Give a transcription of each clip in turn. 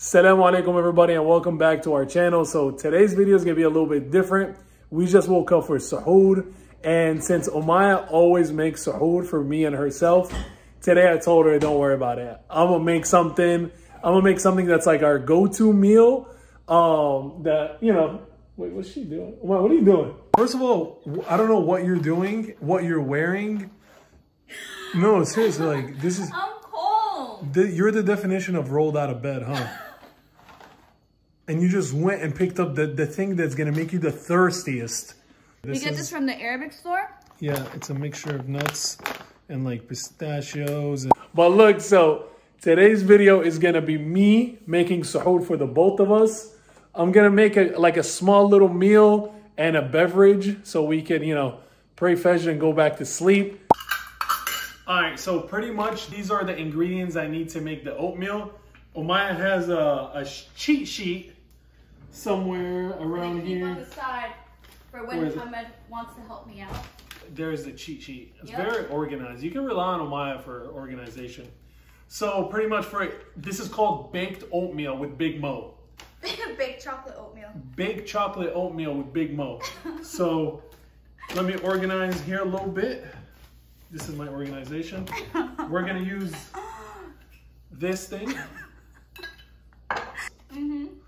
Assalamu alaikum everybody and welcome back to our channel. So today's video is gonna be a little bit different. We just woke up for Suhoor and since Omaya always makes Suhoor for me and herself, today I told her don't worry about it. I'm gonna make something, I'm gonna make something that's like our go-to meal um, that, you know, wait, what's she doing? Omaya, what are you doing? First of all, I don't know what you're doing, what you're wearing. No, seriously, like this is, I'm cold. the, you're the definition of rolled out of bed, huh? And you just went and picked up the, the thing that's gonna make you the thirstiest. You get is- this from the Arabic store? Yeah, it's a mixture of nuts and like pistachios. And... But look, so today's video is gonna be me making suhoor for the both of us. I'm gonna make a like a small little meal and a beverage so we can, you know, pray Fajr and go back to sleep. All right, so pretty much these are the ingredients I need to make the oatmeal. Omaya has a, a cheat sheet somewhere around Keep on here. the side for Where when is it? Ahmed wants to help me out. There's the cheat sheet. It's Yep. very organized. You can rely on Omaya for organization. So pretty much for this is called baked oatmeal with Big Mo. Baked chocolate oatmeal. Baked chocolate oatmeal with Big Mo. so let me organize here a little bit. This is my organization. We're gonna use this thing.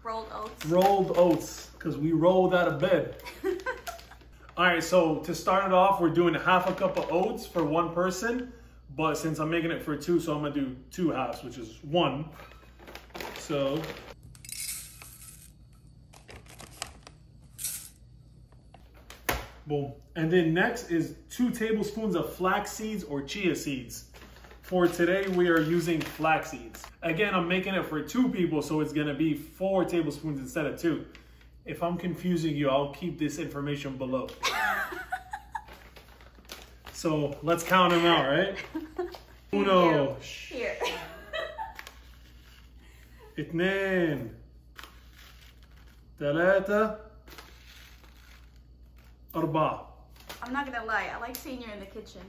Rolled oats. rolled oats, because we rolled out of bed. All right, so to start it off, we're doing half a cup of oats for one person. But since I'm making it for two, so I'm gonna do two halves, which is one. So. Boom. And then next is two tablespoons of flax seeds or chia seeds. For today, we are using flax seeds. Again, I'm making it for two people, so it's gonna be four tablespoons instead of two. If I'm confusing you, I'll keep this information below. so let's count them out, right? Uno, Here. اثنين ثلاثة أربعة I'm not gonna lie, I like seeing you in the kitchen.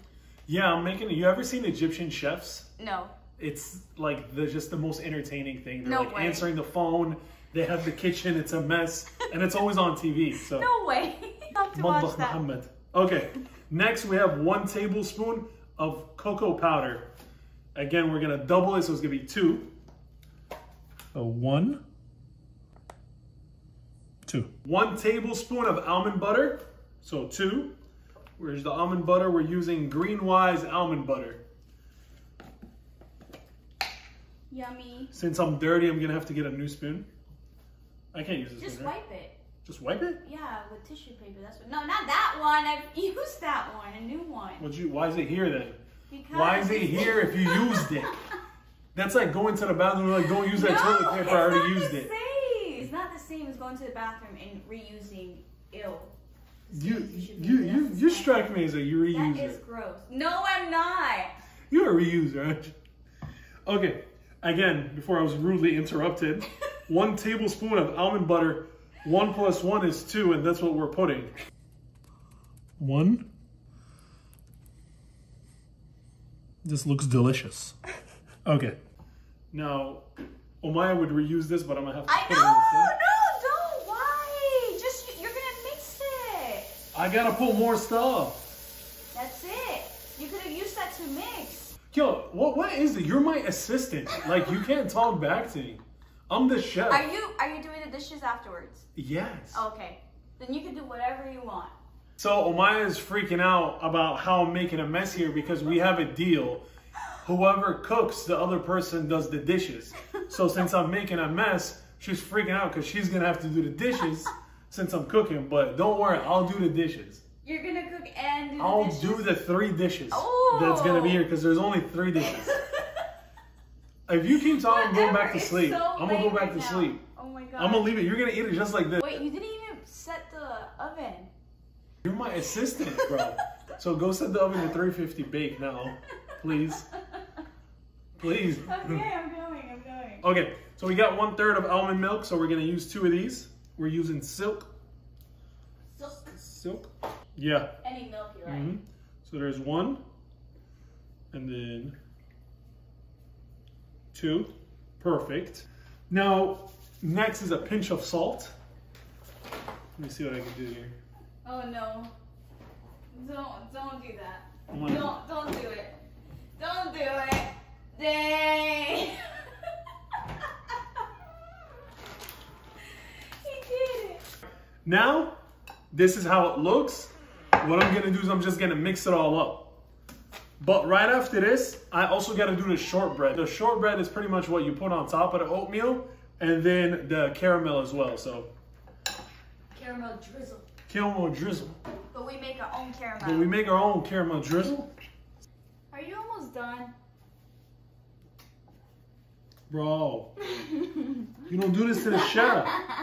Yeah, I'm making it. You ever seen Egyptian chefs? No. It's like the just the most entertaining thing. They're No like way. answering the phone. They have the kitchen. It's a mess, and it's always on TV. So No way. I have to watch that. Muhammad. Okay. Next, we have one tablespoon of cocoa powder. Again, we're gonna double it, so it's gonna be two. A one, two. One tablespoon of almond butter, so two. Where's the almond butter? We're using Greenwise almond butter. Yummy. Since I'm dirty, I'm gonna have to get a new spoon. I can't use this Just spoon. right? wipe it. Just wipe it. Yeah, with tissue paper. That's what. No, not that one. I've used that one. A new one. Would you? Why is it here then? Because Why is it here if you used it? That's like going to the bathroom and like, don't use that no, toilet paper, I already used it. Same. It's not the same as going to the bathroom and reusing ill. You you you you strike me as a reuser. That is gross. No, I'm not. You're a reuser, aren't you? Okay. Again, before I was rudely interrupted, one tablespoon of almond butter. One plus one is two, and that's what we're putting. One. This looks delicious. Okay. Now, Omaya would reuse this, but I'm gonna have to I put know. it in this thing. No, don't. Why? Just you're gonna mix it. I gotta put more stuff. That's it. You could have used that to mix. Yo, what what is it? You're my assistant. Like you can't talk back to me. I'm the chef. Are you are you doing the dishes afterwards? Yes. Oh, okay. Then you can do whatever you want. So Omaya is freaking out about how I'm making a mess here because we have a deal. Whoever cooks, the other person does the dishes. So since I'm making a mess, she's freaking out because she's gonna have to do the dishes since I'm cooking. But don't worry, I'll do the dishes. You're gonna cook and do the I'll dishes? do the three dishes Oh. that's gonna be oh. here because there's only three dishes. If you keep talking, I'm going back to sleep. so I'm gonna go back right to now. sleep. Oh my god. I'm gonna leave it. You're gonna eat it just like this. Wait, you didn't even set the oven. You're my assistant, bro. so go set the oven to 350 bake now, please. Please. Okay, I'm going. I'm going. Okay, so we got one third of almond milk, so we're gonna use two of these. We're using silk. Silk. Silk. Yeah. Any milk, you're right. hmm So there's one, and then two. Perfect. Now, next is a pinch of salt. Let me see what I can do here. Oh no. Don't don't do that. Don't don't do it. Don't do it. Dang. he did it. Now, this is how it looks. What I'm gonna do is I'm just gonna mix it all up. But right after this, I also gotta do the shortbread. The shortbread is pretty much what you put on top of the oatmeal and then the caramel as well. So Caramel drizzle. caramel drizzle. But we make our own caramel. But we make our own caramel drizzle. Are you almost done? Bro, you don't do this to the chef.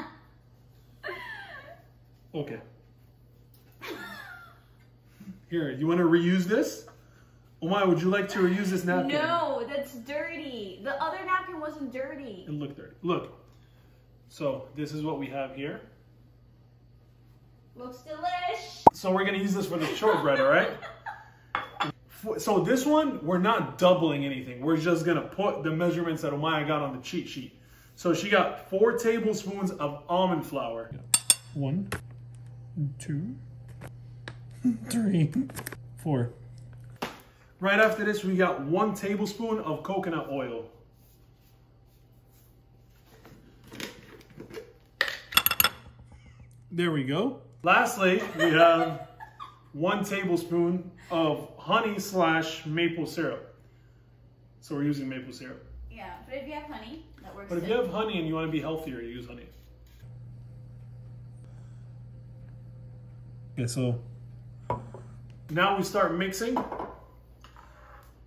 Okay. Here, you want to reuse this? Omai, would you like to reuse this napkin? No, that's dirty. The other napkin wasn't dirty. It looked dirty. Look. So this is what we have here. Looks delish. So we're gonna use this for the shortbread, all right? So this one, we're not doubling anything. We're just gonna put the measurements that Omaya got on the cheat sheet. So she got four tablespoons of almond flour. One, two, three, four. Right after this, we got one tablespoon of coconut oil. There we go. Lastly, we have one tablespoon of honey slash maple syrup. So we're using maple syrup. Yeah, but if you have honey, that works. But if too. you have honey and you want to be healthier, you use honey. Okay, so now we start mixing.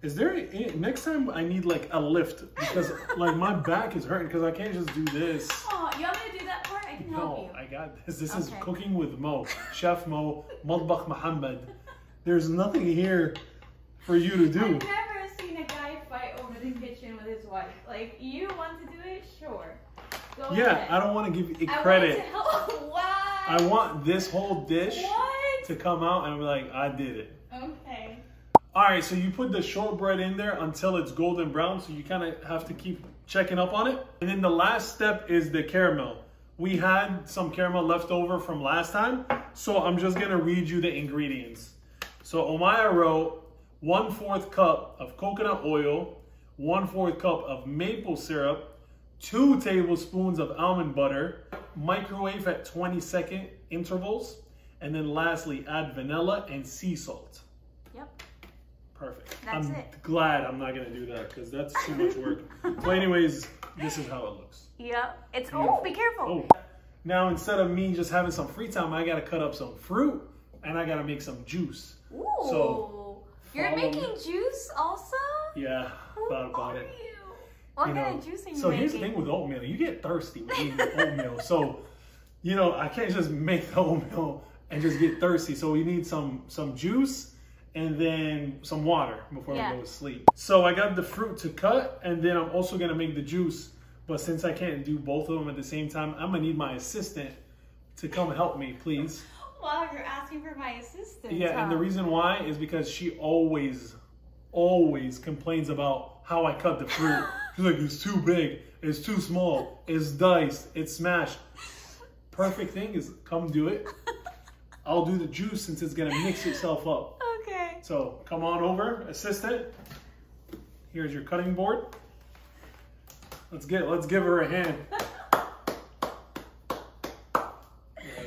Is there any, next time I need like a lift because like my back is hurting because I can't just do this. Oh, you want me to do that part? I can help you. No. I got this. This is cooking with Mo, Chef Mo, Madbakh Muhammad. There's nothing here for you to do. I've do. never seen a guy fight over the kitchen with his wife. Like, you want to do it? Sure. Go Yeah, ahead. I don't want to give you I credit. Want to help. I want this whole dish What? to come out and be like, I did it. Okay. All right, so you put the shortbread in there until it's golden brown, so you kind of have to keep checking up on it. And then the last step is the caramel. We had some caramel left over from last time, so I'm just gonna read you the ingredients. So Omaya wrote one fourth cup of coconut oil, one fourth cup of maple syrup, two tablespoons of almond butter, microwave at 20 second intervals, and then lastly add vanilla and sea salt. Yep. Perfect. That's I'm it. glad I'm not gonna do that because that's too much work. but anyways, this is how it looks. Yep. It's. Oh, be careful. Oh, now instead of me just having some free time, I gotta cut up some fruit and I gotta make some juice. Ooh. So, You're making me. juice also? Yeah, Who thought about it. you? What You kind of juice are you so making? here's the thing with oatmeal: you get thirsty with eating oatmeal. So, you know, I can't just make the oatmeal and just get thirsty. So we need some some juice and then some water before Yeah. we go to sleep. So I got the fruit to cut, and then I'm also gonna make the juice. But since I can't do both of them at the same time, I'm gonna need my assistant to come help me, please. Wow, you're asking for my assistance. Yeah, and the reason why is because she always, always complains about how I cut the fruit. She's like, it's too big, it's too small, it's diced, it's smashed. Perfect thing is come do it. I'll do the juice since it's gonna mix itself up. Okay. So come on over, assistant. Here's your cutting board. Let's get let's give her a hand. Yeah,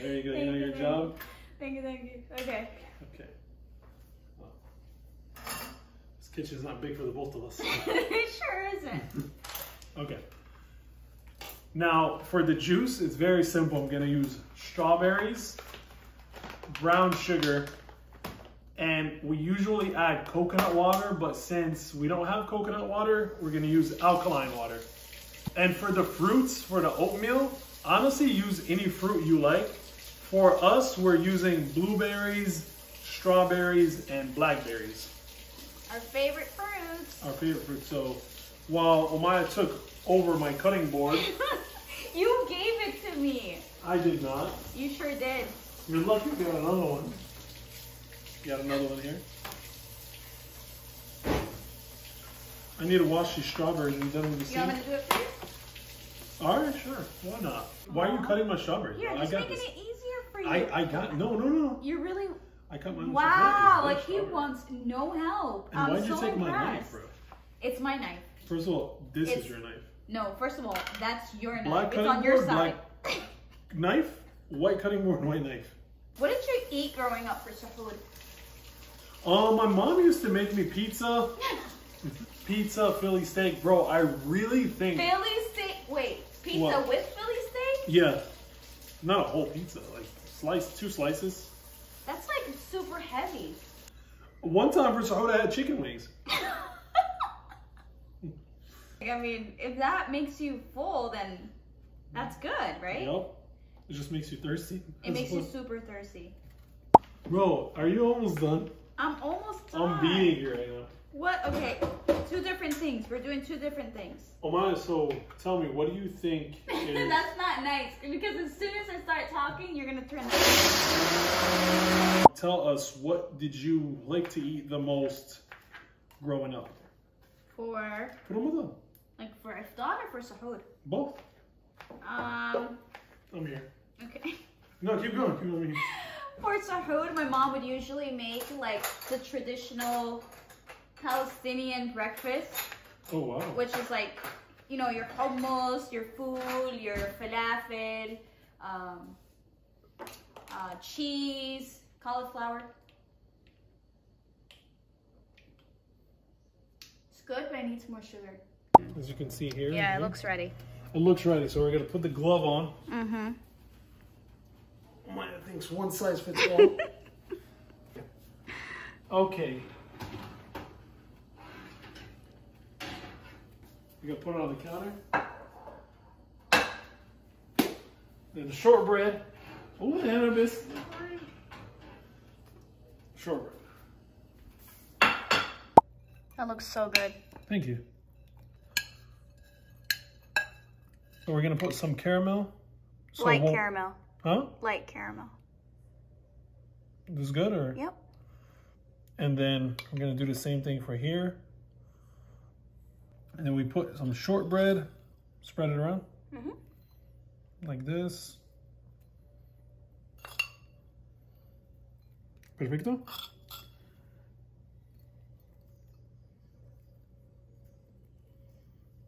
there you go. You know you, your thank job. Thank you, thank you. Okay. Okay. Kitchen's not big for the both of us. it sure isn't. Okay. Now, for the juice, it's very simple. I'm gonna use strawberries, brown sugar, and we usually add coconut water, but since we don't have coconut water, we're gonna use alkaline water. And for the fruits, for the oatmeal, honestly, use any fruit you like. For us, we're using blueberries, strawberries, and blackberries. Our favorite fruits. Our favorite fruit. So while Omaya took over my cutting board, you gave it to me. I did not. You sure did. You're lucky we got another one. You got another one here. I need to wash these strawberries and done with the You want me to do it for you? All right, sure. Why not? Why are you cutting my strawberries? I just got making this. it easier for you. I, I got no no no. You're really I cut my own wow. Like he wants no help. And I'm why'd you take impressed. my knife, bro? It's my knife. First of all, this It's- is your knife. No, first of all, that's your knife. Black it's cutting on your board, side. black knife, white cutting board, white knife. What did you eat growing up for food? Oh, uh, my mom used to make me pizza, pizza, Philly steak, bro. I really think, Philly steak. Wait, pizza What? with Philly steak? yeah, not a whole pizza, like slice, two slices. Super heavy. One time for Suhoor, I had chicken wings. I mean, if that makes you full, then that's good, right? Yep. It just makes you thirsty. It makes you super thirsty. Bro, are you almost done? I'm almost done. I'm beating you right now. What? Okay, two different things. We're doing two different things. Omaya, so tell me, what do you think is... That's not nice because as soon as I start talking, you're gonna turn. Tell us, what did you like to eat the most growing up? For with them. like for iftar or for sahur? Both. Um. I'm here. Okay. No, keep going. Keep going. For sahur, my mom would usually make like the traditional Palestinian breakfast, Oh, wow. which is like, you know, your hummus, your food, your falafel, um, uh, cheese, cauliflower. It's good, but I need some more sugar. As you can see here. Yeah, it here. looks ready. It looks ready, so we're going to put the glove on. Mm-hmm. Maya thinks one size fits all. okay. You're gonna put it on the counter. Then the shortbread. Oh, Annabis. Shortbread. That looks so good. Thank you. So we're gonna put some caramel. So Light caramel. Huh? Light caramel. This is good or? Yep. And then I'm gonna do the same thing for here. And then we put some shortbread, spread it around. Mhm. Like this. Perfecto.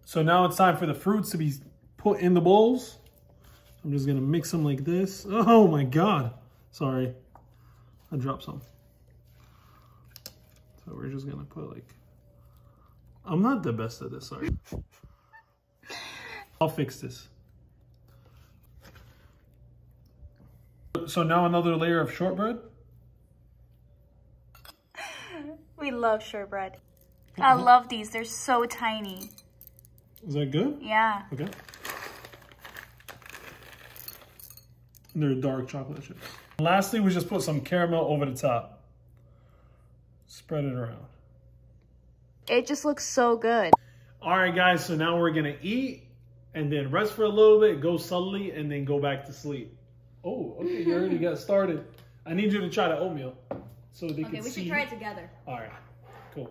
So now it's time for the fruits to be put in the bowls. I'm just gonna mix them like this. Oh my God. Sorry. I dropped some. So we're just gonna put like, I'm not the best at this, sorry. I'll fix this. So now another layer of shortbread. We love shortbread. I love these. They're so tiny. Is that good? Yeah. Okay. And they're dark chocolate chips. Lastly, we just put some caramel over the top. Spread it around. It just looks so good. All right, guys, so now we're gonna eat and then rest for a little bit, go subtly, and then go back to sleep. Oh, okay, you already got started. I need you to try the oatmeal so they Okay, can we see. should try it together. All right, cool.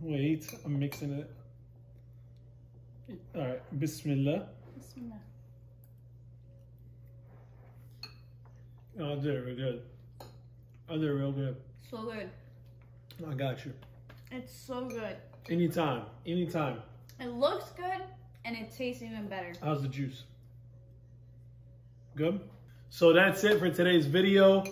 Wait, I'm mixing it. All right, Bismillah. Bismillah. Oh, they're real good. Oh, they're real good. So good. I got you. It's so good. Anytime, anytime. It looks good and it tastes even better. How's the juice? Good? So that's it for today's video.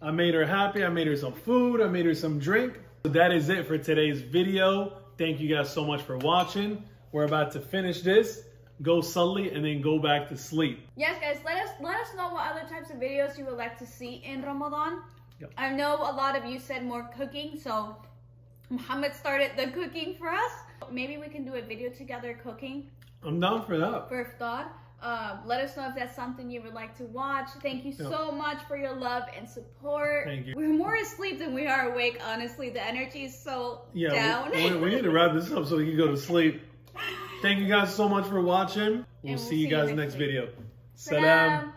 I made her happy. I made her some food. I made her some drink. So that is it for today's video. Thank you guys so much for watching. We're about to finish this, go subtly, and then go back to sleep. Yes, guys, let us let us know what other types of videos you would like to see in Ramadan. Yep. I know a lot of you said more cooking, so Muhammad started the cooking for us. Maybe we can do a video together cooking I'm down for that. for iftar. Um, let us know if that's something you would like to watch. Thank you Yep. so much for your love and support. Thank you. We're more asleep than we are awake, honestly. The energy is so Yeah, down. we, we, need to wrap this up so we can go to sleep. Thank you guys so much for watching. We'll, we'll see you see you guys next next video. Salam.